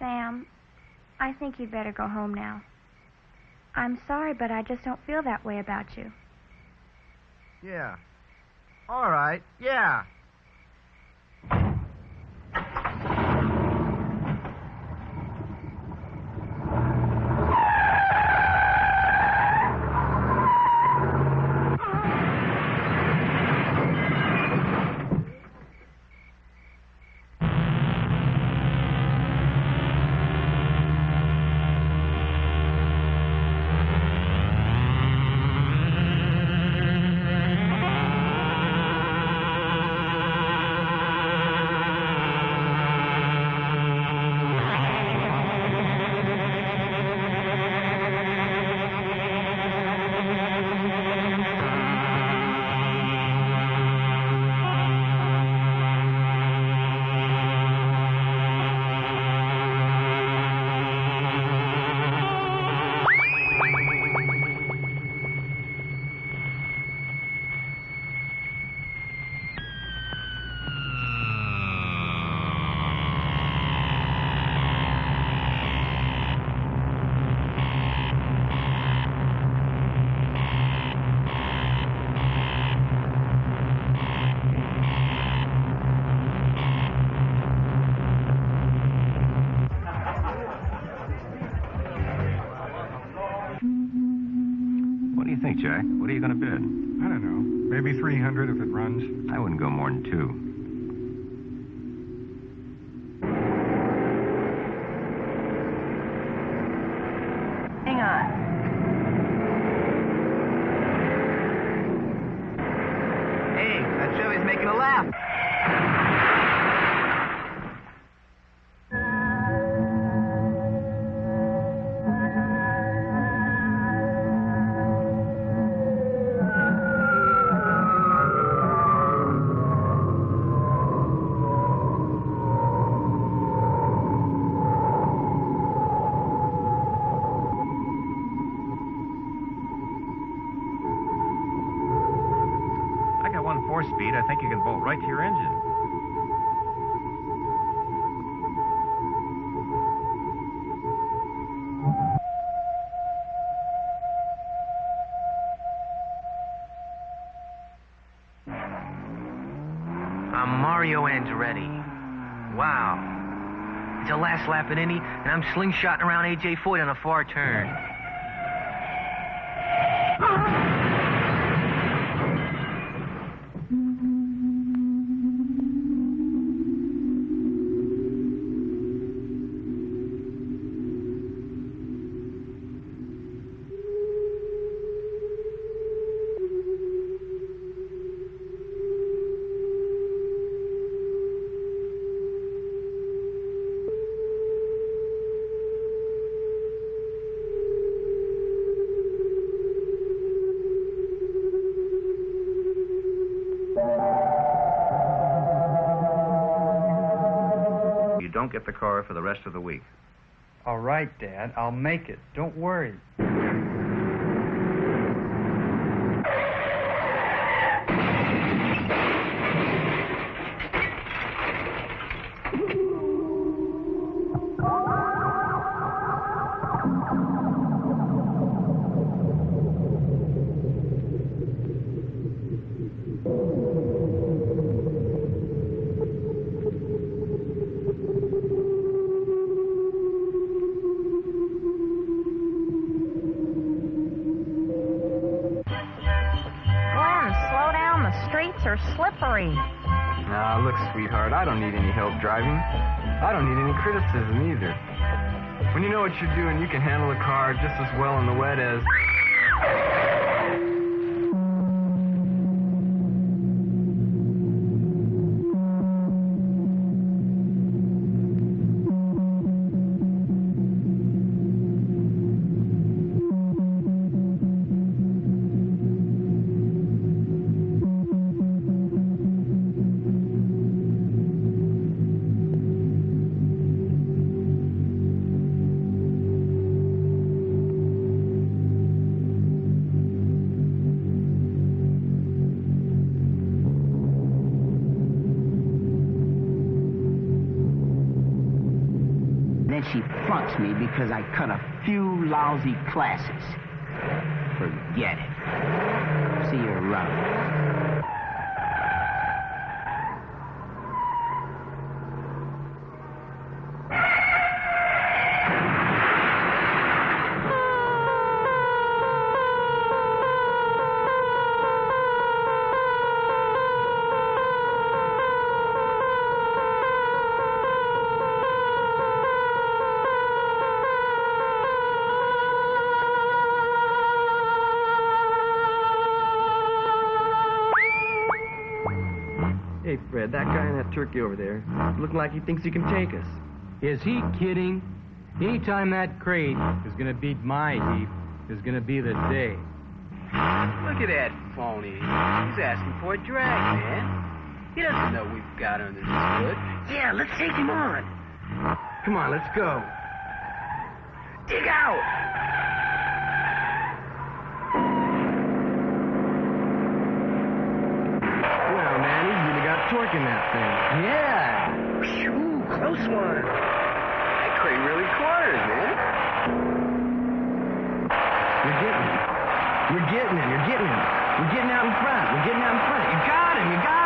Sam, I think you'd better go home now. I'm sorry, but I just don't feel that way about you. Yeah. All right. Yeah. What do you think, Jack? What are you going to bid? I don't know. Maybe 300 if it runs. I wouldn't go more than two. Four speed. I think you can bolt right to your engine. I'm Mario Andretti. Wow. It's the last lap at Indy, and I'm slingshotting around AJ Foyt on a far turn. Don't get the car for the rest of the week. All right, Dad. I'll make it. Don't worry. Slippery. Now, look, sweetheart, I don't need any help driving. I don't need any criticism either. When you know what you're doing, you can handle a car just as well in the wet as. She flunks me because I cut a few lousy classes. Forget it. See you around. Fred, that guy and that turkey over there, looking like he thinks he can take us. Is he kidding? Anytime that crate is gonna beat my heap is gonna be the day. Look at that phony. He's asking for a drag, man. He doesn't know we've got under this foot. Yeah, let's take him on. Come on, let's go. Dig out! torquing that thing. Yeah. Phew, close one. That crate really quarters, man. You're getting it. You're getting it. You're getting it. We're getting out in front. We're getting out in front. You got him. You got him.